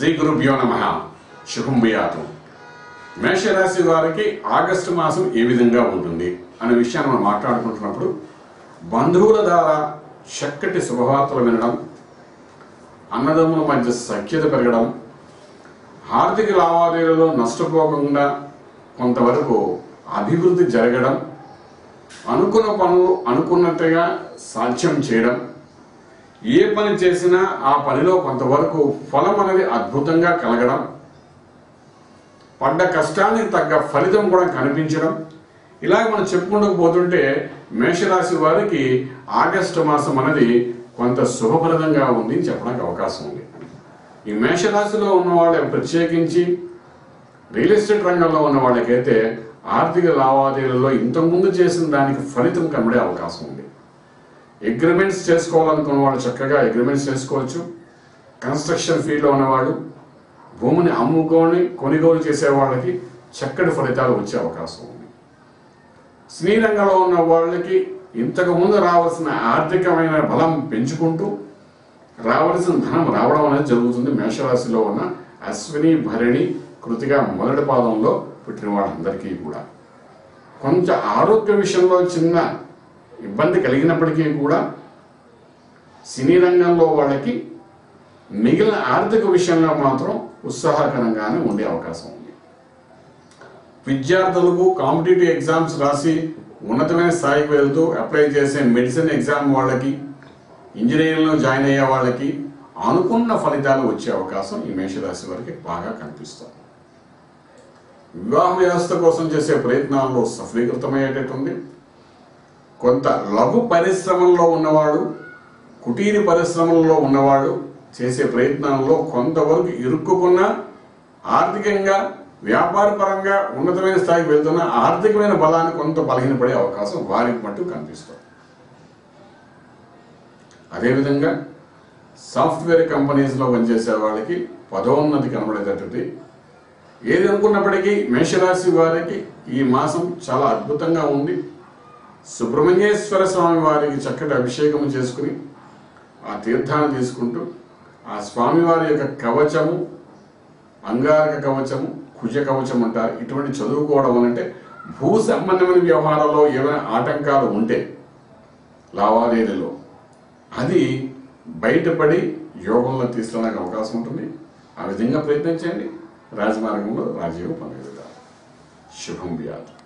శ్రీ గురుభ్యో నమ. శుభం భయాతు. మేషరాశి వారికి ఆగస్టు మాసం ఏ విధంగా ఉంటుంది అనే విషయాన్ని మనం మాట్లాడుకుంటున్నప్పుడు బంధువుల ద్వారా చక్కటి శుభవార్తలు వినడం అన్నదమ్ముల మధ్య సఖ్యత పెరగడం ఆర్థిక లావాదేవీలలో నష్టపోకుండా కొంతవరకు అభివృద్ధి జరగడం అనుకున్న పనులు అనుకున్నట్టుగా సాధ్యం చేయడం ఏ పని చేసినా ఆ పనిలో కొంతవరకు ఫలం అనేది అద్భుతంగా కలగడం పడ్డ కష్టానికి తగ్గ ఫలితం కూడా కనిపించడం. ఇలాగ మనం చెప్పుకుంటూ పోతుంటే మేషరాశి వారికి ఆగస్టు మాసం అనేది కొంత శుభప్రదంగా ఉంది అని చెప్పడానికి అవకాశం ఉంది. ఈ మేషరాశిలో ఉన్న వాళ్ళు ప్రత్యేకించి రియల్ ఎస్టేట్ రంగంలో ఉన్న వాళ్ళకైతే ఆర్థిక లావాదేవీలలో ఇంతకుముందు చేసిన దానికి ఫలితం కనబడే అవకాశం ఉంది. అగ్రిమెంట్స్ చేసుకోవాలనుకున్న వాళ్ళు చక్కగా అగ్రిమెంట్స్ చేసుకోవచ్చు. కన్స్ట్రక్షన్ ఫీల్డ్లో ఉన్నవాళ్ళు భూమిని అమ్ముకొని కొనుగోలు చేసే వాళ్ళకి చక్కటి ఫలితాలు వచ్చే అవకాశం ఉంది. శ్రీరంగంలో ఉన్న వాళ్ళకి ఇంతకుముందు రావాల్సిన ఆర్థికమైన బలం పెంచుకుంటూ రావాల్సిన ధనం రావడం అనేది జరుగుతుంది. మేషరాశిలో ఉన్న అశ్విని భరిణి కృతిగా మొదటి పాదంలో పుట్టిన వాళ్ళందరికీ కూడా. కొంచెం ఆరోగ్య విషయంలో చిన్న ఇబ్బంది కలిగినప్పటికీ కూడా సినీ రంగంలో వాళ్ళకి మిగిలిన ఆర్థిక విషయంలో మాత్రం ఉత్సాహకరంగానే ఉండే అవకాశం ఉంది. విద్యార్థులకు కాంపిటేటివ్ ఎగ్జామ్స్ రాసి ఉన్నతమైన స్థాయికి వెళ్తూ అప్లై చేసే మెడిసిన్ ఎగ్జామ్ వాళ్ళకి ఇంజనీరింగ్లో జాయిన్ అయ్యే వాళ్ళకి అనుకున్న ఫలితాలు వచ్చే అవకాశం ఈ మేషరాశి వారికి బాగా కనిపిస్తుంది. వివాహ వ్యవస్థ కోసం చేసే ప్రయత్నాల్లో సఫలీకృతమయ్యేటట్టుంది. కొంత లఘు పరిశ్రమల్లో ఉన్నవాడు కుటీర పరిశ్రమల్లో ఉన్నవాడు చేసే ప్రయత్నాల్లో కొంతవరకు ఇరుక్కున్న ఆర్థికంగా వ్యాపారపరంగా ఉన్నతమైన స్థాయికి వెళ్తున్న ఆర్థికమైన బలాన్ని కొంత బలహీనపడే అవకాశం వారికి మట్టు కనిపిస్తుంది. అదేవిధంగా సాఫ్ట్వేర్ కంపెనీస్లో పనిచేసే వాళ్ళకి పదోన్నతి కనబడేటటువంటి ఏది అనుకున్నప్పటికీ మేషరాశి వారికి ఈ మాసం చాలా అద్భుతంగా ఉంది. సుబ్రహ్మణ్యేశ్వర స్వామి వారికి చక్కటి అభిషేకం చేసుకుని ఆ తీర్థాన్ని తీసుకుంటూ ఆ స్వామివారి యొక్క కవచము అంగారక కవచము కుజ కవచం అంటారు. ఇటువంటి చదువుకోవడం అంటే భూ సంబంధమైన వ్యవహారాల్లో ఏమైనా ఆటంకాలు ఉంటే లావాదేవీలో అది బయటపడి యోగంలో తీసుకోవడానికి అవకాశం ఉంటుంది. ఆ విధంగా ప్రయత్నించండి రాజమార్గంలో రాజీవ్ పొందగలుగుతారు. శుభం వ్యాధి